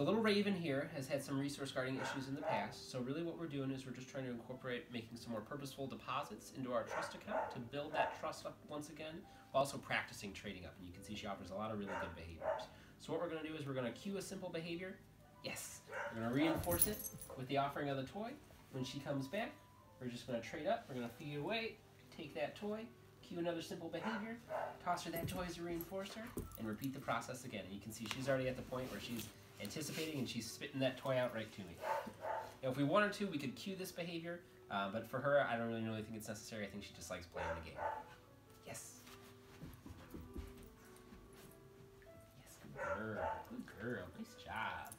So little Raven here has had some resource guarding issues in the past. So really what we're doing is we're just trying to incorporate making some more purposeful deposits into our trust account to build that trust up once again, while also practicing trading up. And you can see she offers a lot of really good behaviors. So what we're going to do is we're going to cue a simple behavior. Yes. We're going to reinforce it with the offering of the toy. When she comes back, we're just going to trade up. We're going to feed away, take that toy, cue another simple behavior, toss her that toy as a reinforcer, and repeat the process again. And you can see she's already at the point where she's anticipating and she's spitting that toy out right to me. Now, if we wanted to, we could cue this behavior, uh, but for her, I don't really, really think it's necessary. I think she just likes playing the game. Yes. Yes, good girl. Good girl. Nice job.